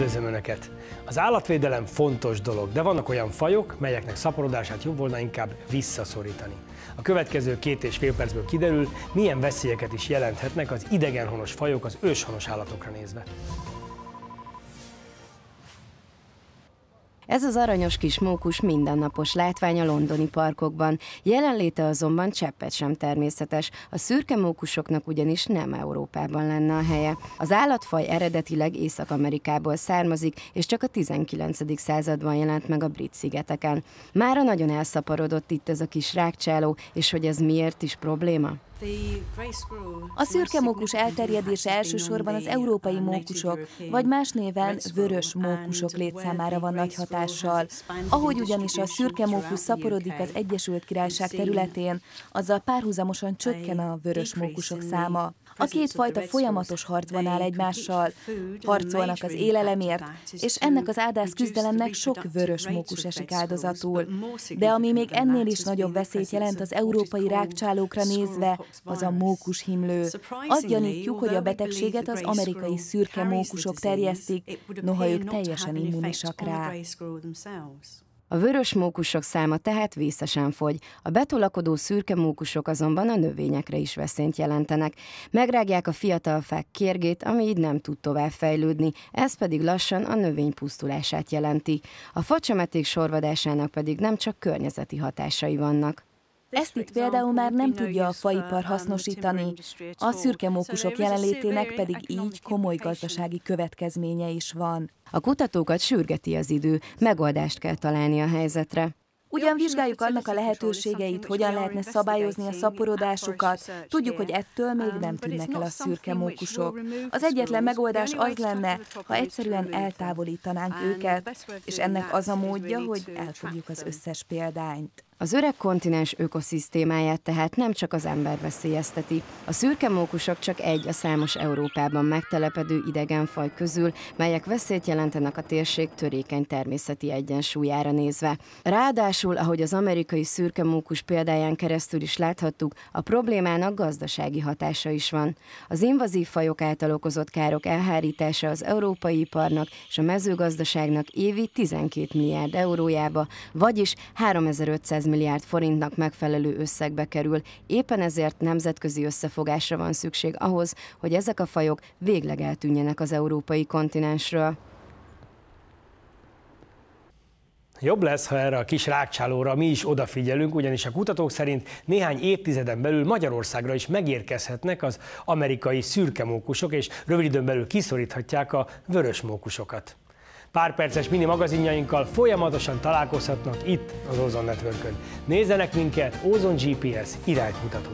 Üdvözlöm Önöket! Az állatvédelem fontos dolog, de vannak olyan fajok, melyeknek szaporodását jobb volna inkább visszaszorítani. A következő két és fél percből kiderül, milyen veszélyeket is jelenthetnek az idegenhonos fajok az őshonos állatokra nézve. Ez az aranyos kis mókus mindennapos látvány a londoni parkokban. Jelenléte azonban cseppet sem természetes, a szürke mókusoknak ugyanis nem Európában lenne a helye. Az állatfaj eredetileg Észak-Amerikából származik, és csak a 19. században jelent meg a brit szigeteken. Mára nagyon elszaporodott itt ez a kis rákcsáló, és hogy ez miért is probléma? A szürke mókus elterjedése elsősorban az európai mókusok, vagy más néven vörös mókusok létszámára van nagy hatással. Ahogy ugyanis a szürke mókus szaporodik az Egyesült Királyság területén, azzal párhuzamosan csökken a vörös mókusok száma. A két fajta folyamatos harcban áll egymással, harcolnak az élelemért, és ennek az áldász küzdelemnek sok vörös mókus esik áldozatul. De ami még ennél is nagyobb veszélyt jelent az európai rákcsálókra nézve, az a mókus himlő. Azt gyanítjuk, hogy a betegséget az amerikai szürke mókusok terjesztik, noha ők teljesen immunisak rá. A vörös mókusok száma tehát vészesen fogy, a betolakodó szürke mókusok azonban a növényekre is veszélyt jelentenek. Megrágják a fiatal fák kérgét, ami így nem tud tovább fejlődni, ez pedig lassan a növény pusztulását jelenti. A facsemeték sorvadásának pedig nem csak környezeti hatásai vannak. Ezt itt például már nem tudja a faipar hasznosítani, a szürke mókusok jelenlétének pedig így komoly gazdasági következménye is van. A kutatókat sürgeti az idő, megoldást kell találni a helyzetre. Ugyan vizsgáljuk annak a lehetőségeit, hogyan lehetne szabályozni a szaporodásukat. Tudjuk, hogy ettől még nem tűnnek el a szürke mókusok. Az egyetlen megoldás az lenne, ha egyszerűen eltávolítanánk őket, és ennek az a módja, hogy elfogjuk az összes példányt. Az öreg kontinens ökoszisztémáját tehát nem csak az ember veszélyezteti. A szürke mókusok csak egy a számos Európában megtelepedő idegenfaj közül, melyek veszélyt jelentenek a térség törékeny természeti egyensúlyára nézve. Ráadásul, ahogy az amerikai szürke mókus példáján keresztül is láthattuk, a problémának gazdasági hatása is van. Az invazív fajok által okozott károk elhárítása az európai iparnak és a mezőgazdaságnak évi 12 milliárd eurójába, vagyis 3500 milliárd forintnak megfelelő összegbe kerül. Éppen ezért nemzetközi összefogásra van szükség ahhoz, hogy ezek a fajok végleg eltűnjenek az európai kontinensről. Jobb lesz, ha erre a kis rákcsálóra mi is odafigyelünk, ugyanis a kutatók szerint néhány évtizeden belül Magyarországra is megérkezhetnek az amerikai szürkemókusok, és rövid időn belül kiszoríthatják a vörös mókusokat. Pár perces mini magazinjainkkal folyamatosan találkozhatnak itt az Ozon Networkön. Nézzenek minket, Ozon GPS iránymutató.